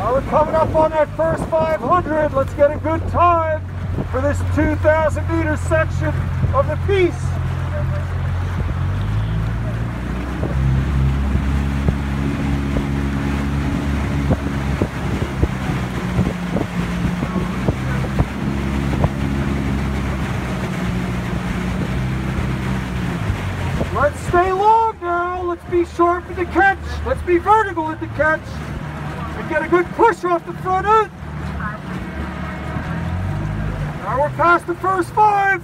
up on that first 500. Let's get a good time for this 2,000 meter section of the piece. Let's stay long now. Let's be sharp at the catch. Let's be vertical at the catch. Get a good push off the front end. Now we're past the first five.